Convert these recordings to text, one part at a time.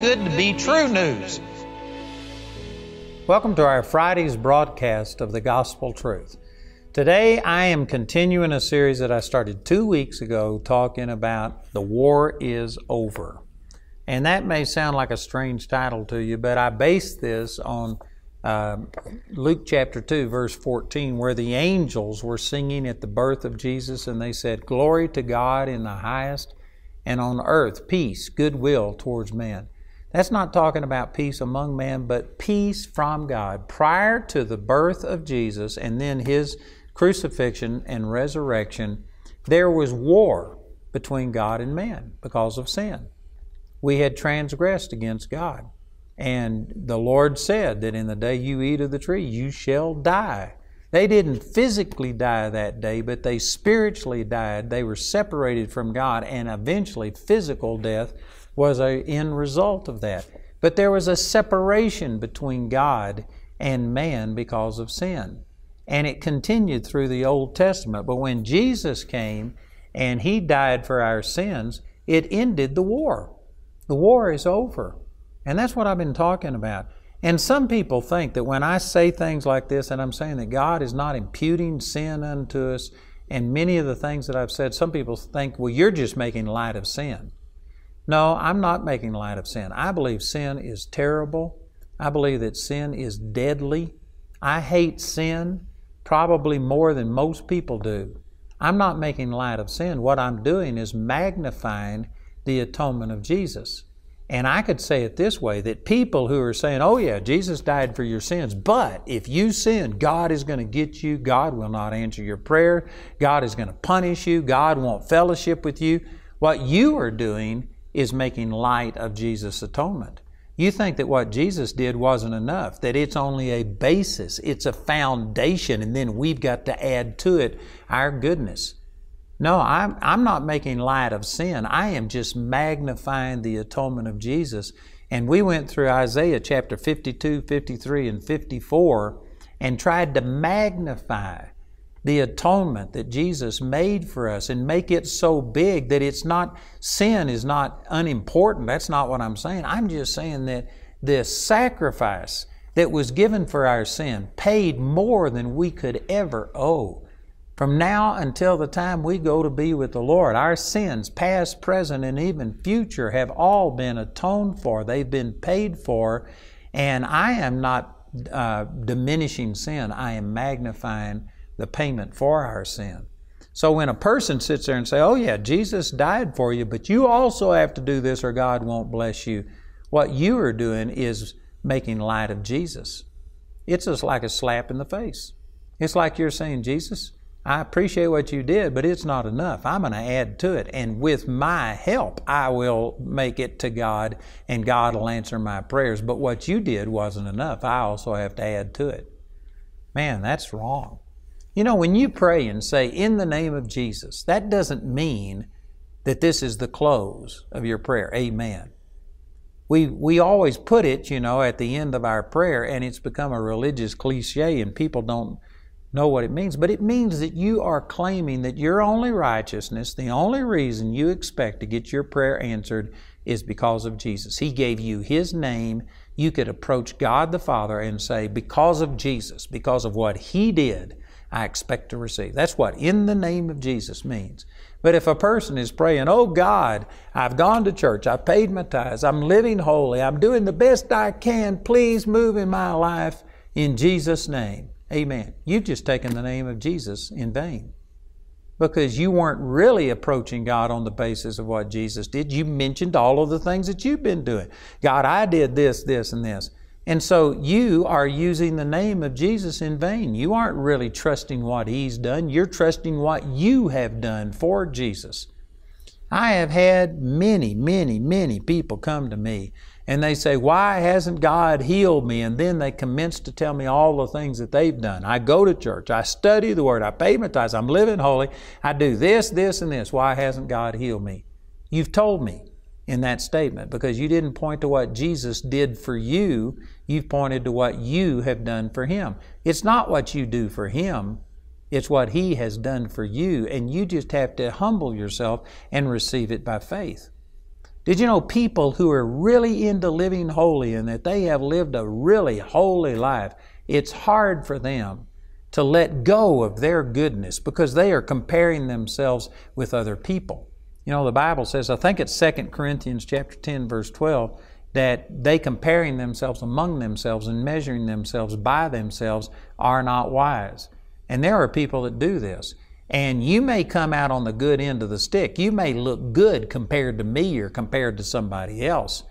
good to be true news. Welcome to our Friday's broadcast of the Gospel Truth. Today I am continuing a series that I started two weeks ago talking about the war is over. And that may sound like a strange title to you, but I base this on uh, Luke chapter 2, verse 14, where the angels were singing at the birth of Jesus and they said, Glory to God in the highest, and on earth peace, goodwill towards men. That's not talking about peace among men, but peace from God. Prior to the birth of Jesus and then his crucifixion and resurrection, there was war between God and man because of sin. We had transgressed against God. And the Lord said that in the day you eat of the tree, you shall die. They didn't physically die that day, but they spiritually died. They were separated from God, and eventually physical death was a end result of that. But there was a separation between God and man because of sin. And it continued through the Old Testament. But when Jesus came and He died for our sins, it ended the war. The war is over. And that's what I've been talking about. And some people think that when I say things like this, and I'm saying that God is not imputing sin unto us, and many of the things that I've said, some people think, well, you're just making light of sin. No, I'm not making light of sin. I believe sin is terrible. I believe that sin is deadly. I hate sin probably more than most people do. I'm not making light of sin. What I'm doing is magnifying the atonement of Jesus. And I could say it this way that people who are saying, oh, yeah, Jesus died for your sins, but if you sin, God is going to get you. God will not answer your prayer. God is going to punish you. God won't fellowship with you. What you are doing is making light of Jesus' atonement. You think that what Jesus did wasn't enough, that it's only a basis, it's a foundation, and then we've got to add to it our goodness. No, I'm, I'm not making light of sin. I am just magnifying the atonement of Jesus. And we went through Isaiah chapter 52, 53, and 54 and tried to magnify the atonement that Jesus made for us and make it so big that it's not, sin is not unimportant. That's not what I'm saying. I'm just saying that this sacrifice that was given for our sin paid more than we could ever owe. From now until the time we go to be with the Lord, our sins, past, present, and even future, have all been atoned for. They've been paid for. And I am not uh, diminishing sin, I am magnifying the payment for our sin. So when a person sits there and say, "Oh yeah, Jesus died for you, but you also have to do this or God won't bless you." What you are doing is making light of Jesus. It's just like a slap in the face. It's like you're saying, "Jesus, I appreciate what you did, but it's not enough. I'm going to add to it. And with my help, I will make it to God, and God will answer my prayers. But what you did wasn't enough. I also have to add to it. Man, that's wrong. You know, when you pray and say, in the name of Jesus, that doesn't mean that this is the close of your prayer. Amen. We, we always put it, you know, at the end of our prayer, and it's become a religious cliche, and people don't know what it means. But it means that you are claiming that your only righteousness, the only reason you expect to get your prayer answered, is because of Jesus. He gave you His name. You could approach God the Father and say, Because of Jesus, because of what He did, I expect to receive. That's what in the name of Jesus means. But if a person is praying, Oh God, I've gone to church, I've paid my tithes, I'm living holy, I'm doing the best I can, please move in my life in Jesus' name. Amen. You've just taken the name of Jesus in vain because you weren't really approaching God on the basis of what Jesus did. You mentioned all of the things that you've been doing. God, I did this, this, and this. And so you are using the name of Jesus in vain. You aren't really trusting what He's done, you're trusting what you have done for Jesus. I have had many, many, many people come to me and they say, Why hasn't God healed me? And then they commence to tell me all the things that they've done. I go to church, I study the Word, I pay my tithes, I'm living holy, I do this, this, and this. Why hasn't God healed me? You've told me in that statement because you didn't point to what Jesus did for you, you've pointed to what you have done for Him. It's not what you do for Him, it's what He has done for you, and you just have to humble yourself and receive it by faith. Did you know people who are really into living holy and that they have lived a really holy life, it's hard for them to let go of their goodness because they are comparing themselves with other people. You know, the Bible says, I think it's 2 Corinthians chapter 10, verse 12, that they comparing themselves among themselves and measuring themselves by themselves are not wise. And there are people that do this. And you may come out on the good end of the stick. You may look good compared to me or compared to somebody else,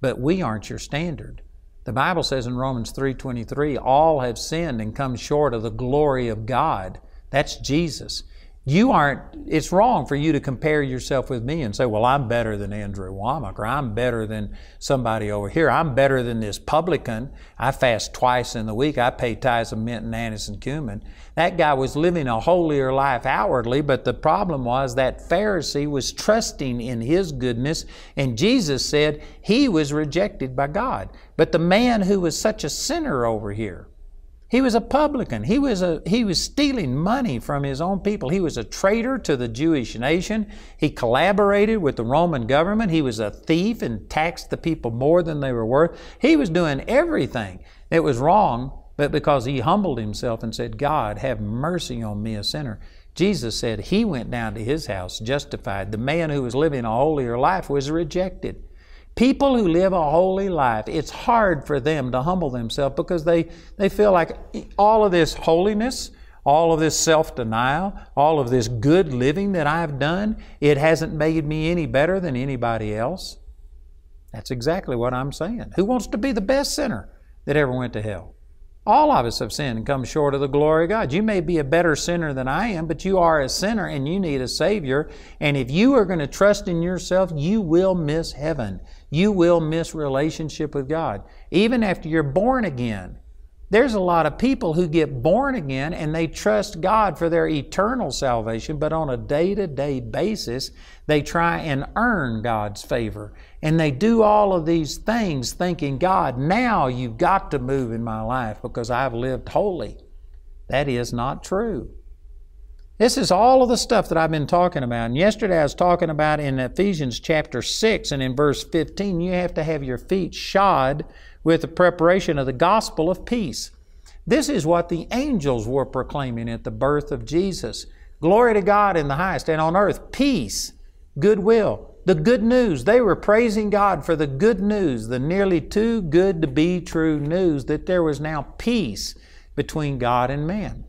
but we aren't your standard. The Bible says in Romans 3:23, all have sinned and come short of the glory of God. That's Jesus you aren't, it's wrong for you to compare yourself with me and say, well, I'm better than Andrew Wommack, or I'm better than somebody over here. I'm better than this publican. I fast twice in the week. I pay tithes of mint and anise and cumin. That guy was living a holier life outwardly, but the problem was that Pharisee was trusting in his goodness, and Jesus said he was rejected by God. But the man who was such a sinner over here, he was a publican. He was, a, he was stealing money from his own people. He was a traitor to the Jewish nation. He collaborated with the Roman government. He was a thief and taxed the people more than they were worth. He was doing everything that was wrong, but because he humbled himself and said, God, have mercy on me, a sinner. Jesus said he went down to his house justified. The man who was living a holier life was rejected. People who live a holy life, it's hard for them to humble themselves because they, they feel like all of this holiness, all of this self denial, all of this good living that I've done, it hasn't made me any better than anybody else. That's exactly what I'm saying. Who wants to be the best sinner that ever went to hell? All of us have sinned and come short of the glory of God. You may be a better sinner than I am, but you are a sinner and you need a Savior. And if you are going to trust in yourself, you will miss heaven you will miss relationship with God. Even after you're born again, there's a lot of people who get born again and they trust God for their eternal salvation, but on a day to day basis, they try and earn God's favor. And they do all of these things thinking, God, now you've got to move in my life because I've lived holy. That is not true. This is all of the stuff that I've been talking about. And yesterday I was talking about in Ephesians chapter 6 and in verse 15, you have to have your feet shod with the preparation of the gospel of peace. This is what the angels were proclaiming at the birth of Jesus. Glory to God in the highest, and on earth, peace, goodwill, the good news. They were praising God for the good news, the nearly too good to be true news that there was now peace between God and man.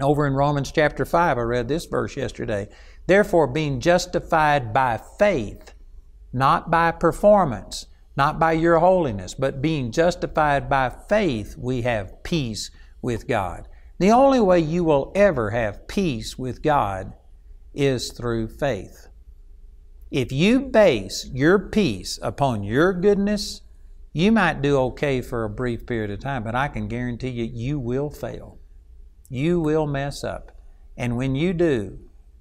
Over in Romans chapter 5, I read this verse yesterday. Therefore, being justified by faith, not by performance, not by your holiness, but being justified by faith, we have peace with God. The only way you will ever have peace with God is through faith. If you base your peace upon your goodness, you might do okay for a brief period of time, but I can guarantee you, you will fail you will mess up. And when you do,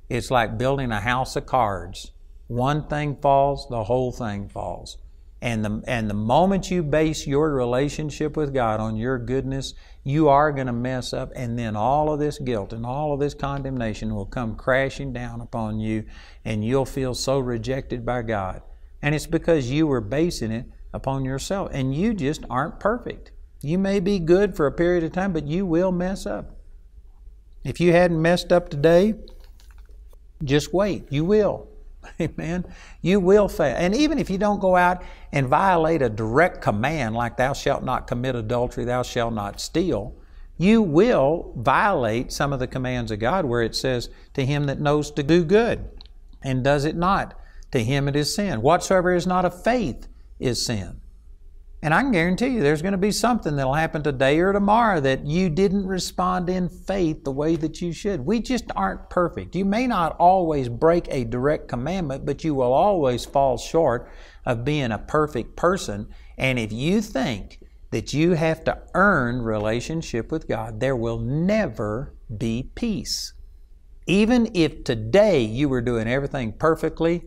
it's like building a house of cards. One thing falls, the whole thing falls. And the, and the moment you base your relationship with God on your goodness, you are going to mess up, and then all of this guilt and all of this condemnation will come crashing down upon you, and you'll feel so rejected by God. And it's because you were basing it upon yourself, and you just aren't perfect. You may be good for a period of time, but you will mess up. If you hadn't messed up today, just wait. You will. Amen. You will fail. And even if you don't go out and violate a direct command like thou shalt not commit adultery, thou shalt not steal, you will violate some of the commands of God where it says, To him that knows to do good and does it not, to him it is sin. Whatsoever is not of faith is sin. And I can guarantee you there's going to be something that'll happen today or tomorrow that you didn't respond in faith the way that you should. We just aren't perfect. You may not always break a direct commandment, but you will always fall short of being a perfect person. And if you think that you have to earn relationship with God, there will never be peace. Even if today you were doing everything perfectly,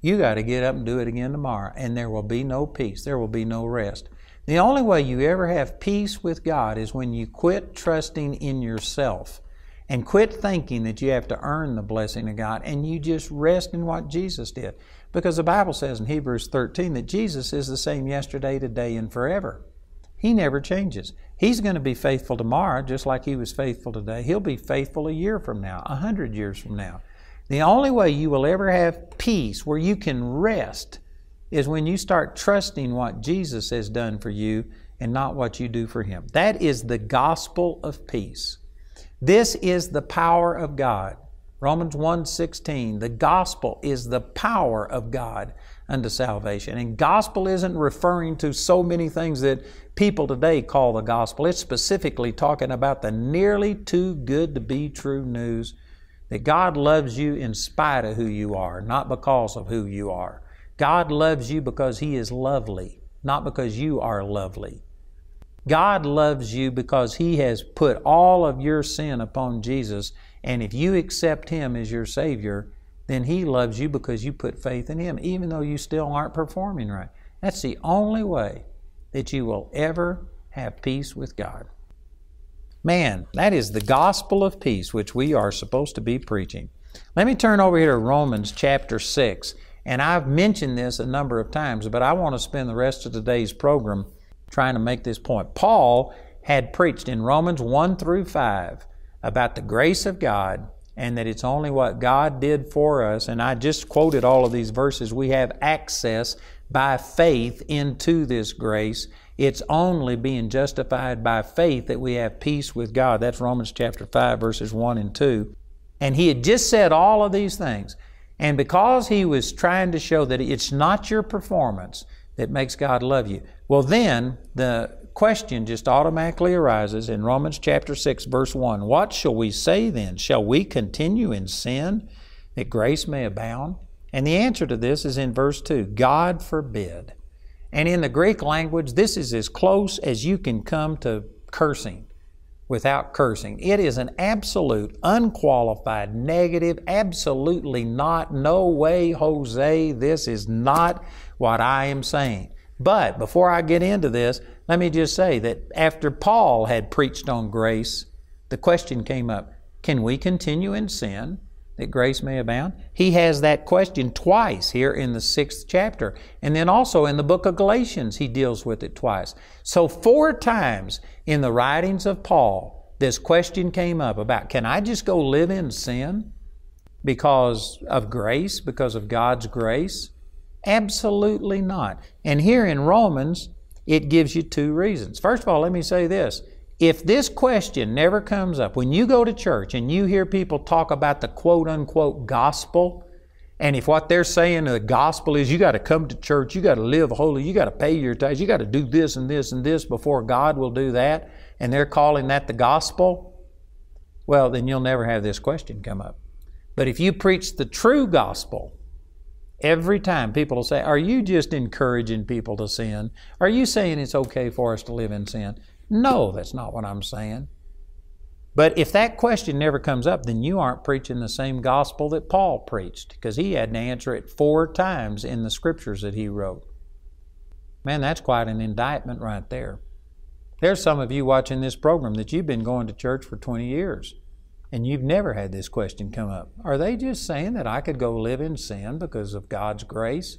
you got to get up and do it again tomorrow, and there will be no peace. There will be no rest. The only way you ever have peace with God is when you quit trusting in yourself and quit thinking that you have to earn the blessing of God and you just rest in what Jesus did. Because the Bible says in Hebrews 13 that Jesus is the same yesterday, today, and forever. He never changes. He's going to be faithful tomorrow just like He was faithful today. He'll be faithful a year from now, a hundred years from now. The only way you will ever have peace where you can rest is when you start trusting what Jesus has done for you and not what you do for Him. That is the gospel of peace. This is the power of God. Romans 1:16, the gospel is the power of God unto salvation. And gospel isn't referring to so many things that people today call the gospel. It's specifically talking about the nearly too good to be true news that God loves you in spite of who you are, not because of who you are. God loves you because He is lovely, not because you are lovely. God loves you because He has put all of your sin upon Jesus, and if you accept Him as your Savior, then He loves you because you put faith in Him, even though you still aren't performing right. That's the only way that you will ever have peace with God. Man, that is the gospel of peace which we are supposed to be preaching. Let me turn over here to Romans chapter 6. And I've mentioned this a number of times, but I want to spend the rest of today's program trying to make this point. Paul had preached in Romans 1 through 5 about the grace of God and that it's only what God did for us. And I just quoted all of these verses. We have access by faith into this grace. It's only being justified by faith that we have peace with God. That's Romans chapter 5, verses 1 and 2. And he had just said all of these things. And because he was trying to show that it's not your performance that makes God love you, well, then the question just automatically arises in Romans chapter 6, verse 1. What shall we say then? Shall we continue in sin that grace may abound? And the answer to this is in verse 2 God forbid. And in the Greek language, this is as close as you can come to cursing without cursing. It is an absolute, unqualified, negative, absolutely not, no way, Jose, this is not what I am saying. But before I get into this, let me just say that after Paul had preached on grace, the question came up can we continue in sin that grace may abound? He has that question twice here in the sixth chapter. And then also in the book of Galatians, he deals with it twice. So, four times in the writings of Paul, this question came up about can I just go live in sin because of grace, because of God's grace? Absolutely not. And here in Romans, it gives you two reasons. First of all, let me say this if this question never comes up, when you go to church and you hear people talk about the quote unquote gospel, and if what they're saying the gospel is you got to come to church, you got to live holy, you got to pay your tithes, you got to do this and this and this before God will do that, and they're calling that the gospel, well, then you'll never have this question come up. But if you preach the true gospel, every time people will say, Are you just encouraging people to sin? Are you saying it's okay for us to live in sin? No, that's not what I'm saying. But if that question never comes up, then you aren't preaching the same gospel that Paul preached, because he had to answer it four times in the scriptures that he wrote. Man, that's quite an indictment right there. There's some of you watching this program that you've been going to church for 20 years, and you've never had this question come up. Are they just saying that I could go live in sin because of God's grace?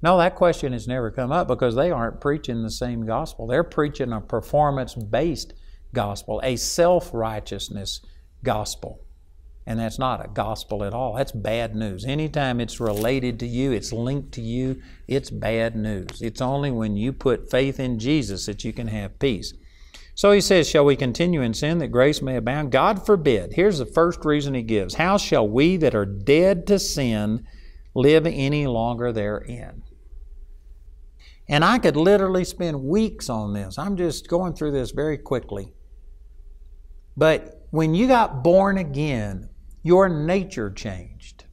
No, that question has never come up because they aren't preaching the same gospel. They're preaching a performance based gospel, a self righteousness gospel. And that's not a gospel at all. That's bad news. Anytime it's related to you, it's linked to you, it's bad news. It's only when you put faith in Jesus that you can have peace. So he says, Shall we continue in sin that grace may abound? God forbid. Here's the first reason he gives How shall we that are dead to sin live any longer therein? And I could literally spend weeks on this. I'm just going through this very quickly. But when you got born again, your nature changed.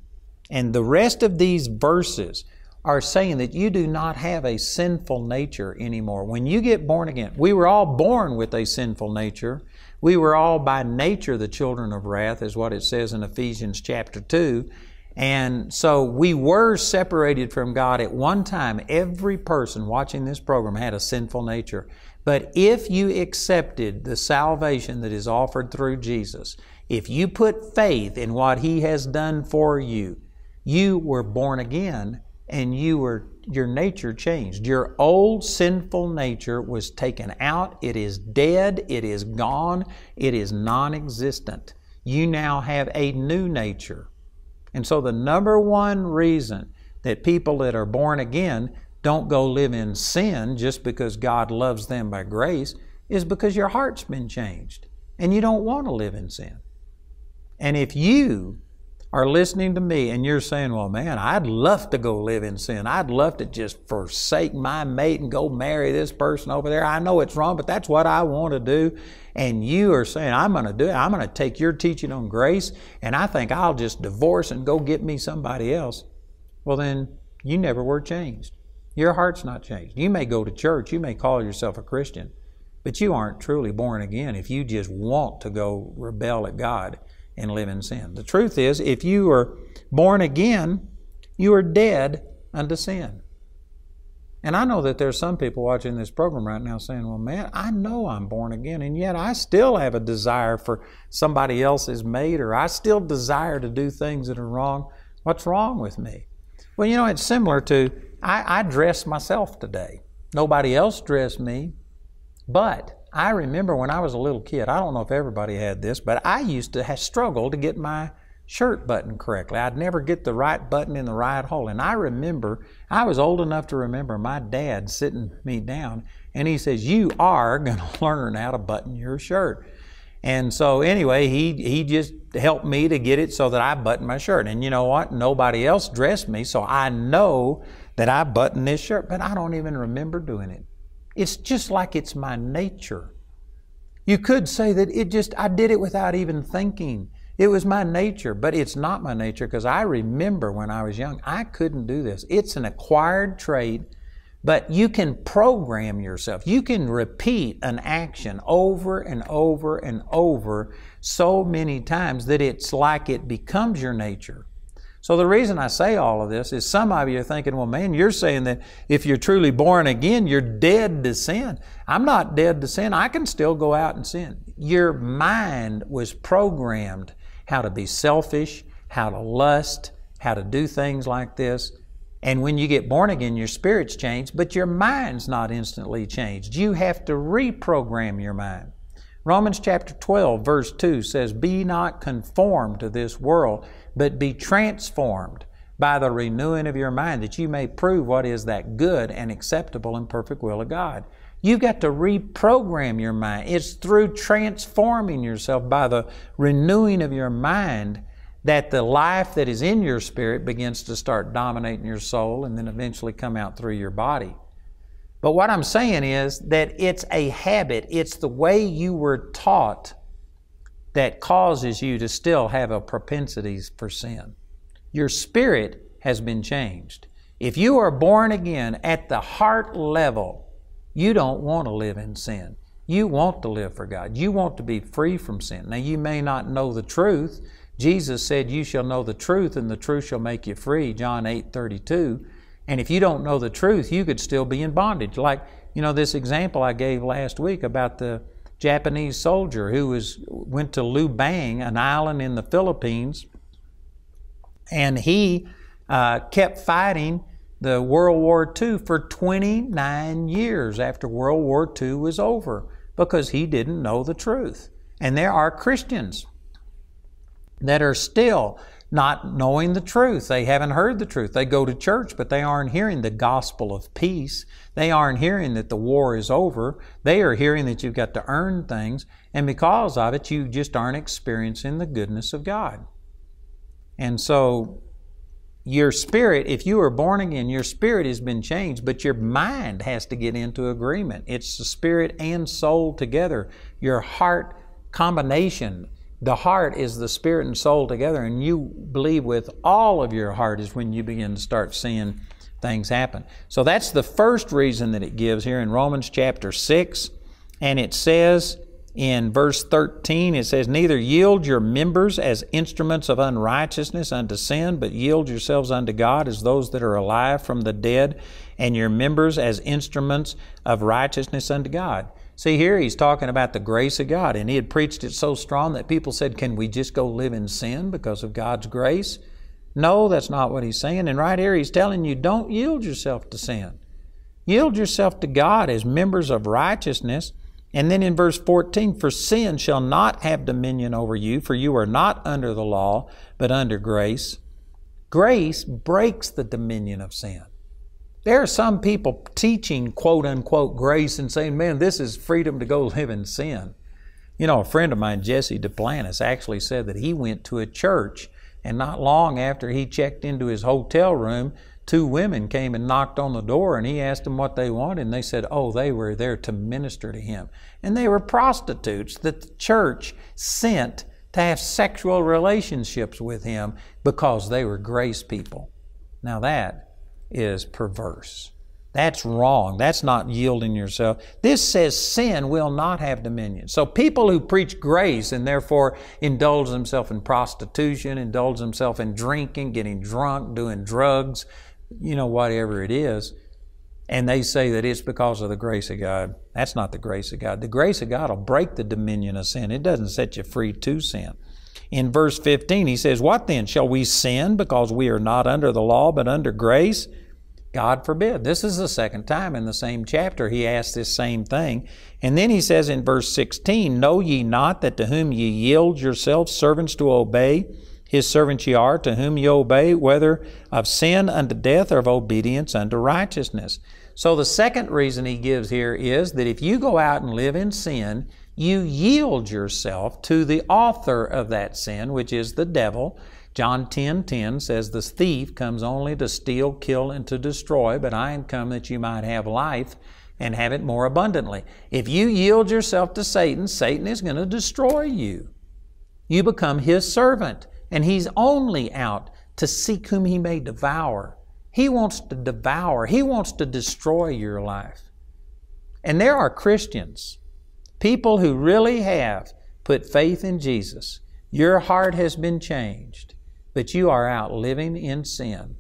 And the rest of these verses are saying that you do not have a sinful nature anymore. When you get born again, we were all born with a sinful nature. We were all by nature the children of wrath, is what it says in Ephesians chapter 2. And so we were separated from God at one time. Every person watching this program had a sinful nature. But if you accepted the salvation that is offered through Jesus, if you put faith in what He has done for you, You were born again and you were your nature changed. Your old sinful nature was taken out. It is dead. It is gone. It is non existent. You now have a new nature. And so, the number one reason that people that are born again don't go live in sin just because God loves them by grace is because your heart's been changed and you don't want to live in sin. And if you are listening to me and you're saying, well, man, I'd love to go live in sin. I'd love to just forsake my mate and go marry this person over there. I know it's wrong, but that's what I want to do. And you are saying, I'm going to do it. I'm going to take your teaching on grace and I think I'll just divorce and go get me somebody else. Well, then you never were changed. Your heart's not changed. You may go to church, you may call yourself a Christian, but you aren't truly born again if you just want to go rebel at God and live in sin. The truth is, if you are born again, you are dead unto sin. And I know that there's some people watching this program right now saying, well, man, I know I'm born again, and yet I still have a desire for somebody else's mate, or I still desire to do things that are wrong. What's wrong with me? Well, you know, it's similar to I, I dress myself today. Nobody else dressed me, but I remember when I was a little kid, I don't know if everybody had this, but I used to have struggled to get my shirt buttoned correctly. I'd never get the right button in the right hole. And I remember, I was old enough to remember my dad sitting me down and he says, You are going to learn how to button your shirt. And so, anyway, he, he just helped me to get it so that I buttoned my shirt. And you know what? Nobody else dressed me, so I know that I buttoned this shirt, but I don't even remember doing it. It's just like it's my nature. You could say that it just, I did it without even thinking. It was my nature, but it's not my nature because I remember when I was young, I couldn't do this. It's an acquired trait, but you can program yourself. You can repeat an action over and over and over so many times that it's like it becomes your nature. So the reason I say all of this is some of you are thinking, well, man, you're saying that if you're truly born again, you're dead to sin. I'm not dead to sin. I can still go out and sin. Your mind was programmed how to be selfish, how to lust, how to do things like this. And when you get born again, your spirit's changed, but your mind's not instantly changed. You have to reprogram your mind. Romans chapter 12, verse 2 says, Be not conformed to this world but be transformed by the renewing of your mind that you may prove what is that good and acceptable and perfect will of God. You've got to reprogram your mind. It's through transforming yourself by the renewing of your mind that the life that is in your spirit begins to start dominating your soul and then eventually come out through your body. But what I'm saying is that it's a habit, it's the way you were taught that causes you to still have a propensity for sin. Your spirit has been changed. If you are born again at the heart level, you don't want to live in sin. You want to live for God. You want to be free from sin. Now, you may not know the truth. Jesus said, You shall know the truth, and the truth shall make you free, John 8 32. And if you don't know the truth, you could still be in bondage. Like, you know, this example I gave last week about the Japanese soldier who was went to Lubang, an island in the Philippines, and he uh, kept fighting the World War II for 29 years after World War II was over because he didn't know the truth. And there are Christians that are still not knowing the truth. They haven't heard the truth. They go to church, but they aren't hearing the gospel of peace. They aren't hearing that the war is over. They are hearing that you've got to earn things, and because of it, you just aren't experiencing the goodness of God. And so, your spirit, if you are born again, your spirit has been changed, but your mind has to get into agreement. It's the spirit and soul together. Your heart combination the heart is the spirit and soul together, and you believe with all of your heart is when you begin to start seeing things happen. So that's the first reason that it gives here in Romans chapter 6. And it says in verse 13, it says, Neither yield your members as instruments of unrighteousness unto sin, but yield yourselves unto God as those that are alive from the dead, and your members as instruments of righteousness unto God. See, here he's talking about the grace of God, and he had preached it so strong that people said, Can we just go live in sin because of God's grace? No, that's not what he's saying. And right here, he's telling you don't yield yourself to sin. Yield yourself to God as members of righteousness. And then in verse 14, for sin shall not have dominion over you, for you are not under the law, but under grace. Grace breaks the dominion of sin. There are some people teaching quote unquote grace and saying, man, this is freedom to go live in sin. You know, a friend of mine, Jesse Duplantis, actually said that he went to a church and not long after he checked into his hotel room, two women came and knocked on the door and he asked them what they wanted and they said, oh, they were there to minister to him. And they were prostitutes that the church sent to have sexual relationships with him because they were grace people. Now that is perverse. That's wrong. That's not yielding yourself. This says sin will not have dominion. So people who preach grace and therefore indulge themselves in prostitution, indulge themselves in drinking, getting drunk, doing drugs, you know, whatever it is, and they say that it's because of the grace of God. That's not the grace of God. The grace of God will break the dominion of sin. It doesn't set you free to sin. In verse 15, he says, What then? Shall we sin because we are not under the law but under grace? God forbid. This is the second time in the same chapter he asks this same thing. And then he says in verse 16, Know ye not that to whom ye yield yourselves servants to obey, his servants ye are, to whom ye obey, whether of sin unto death or of obedience unto righteousness. So the second reason he gives here is that if you go out and live in sin, you yield yourself to the author of that sin, which is the devil, John 10 10 says, The thief comes only to steal, kill, and to destroy, but I am come that you might have life and have it more abundantly. If you yield yourself to Satan, Satan is going to destroy you. You become his servant, and he's only out to seek whom he may devour. He wants to devour, he wants to destroy your life. And there are Christians, people who really have put faith in Jesus. Your heart has been changed but you are out living in sin.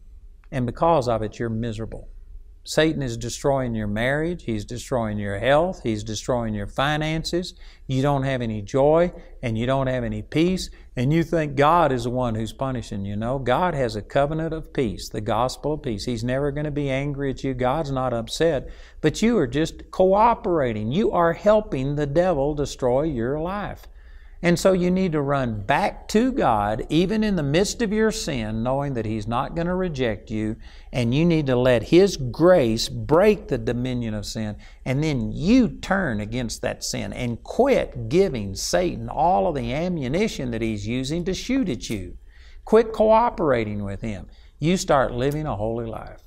And because of it, you're miserable. Satan is destroying your marriage. He's destroying your health. He's destroying your finances. You don't have any joy and you don't have any peace. And you think God is the one who's punishing you. No, God has a covenant of peace, the gospel of peace. He's never going to be angry at you. God's not upset. But you are just cooperating. You are helping the devil destroy your life. And so you need to run back to God, even in the midst of your sin, knowing that He's not going to reject you. And you need to let His grace break the dominion of sin. And then you turn against that sin and quit giving Satan all of the ammunition that he's using to shoot at you. Quit cooperating with him. You start living a holy life.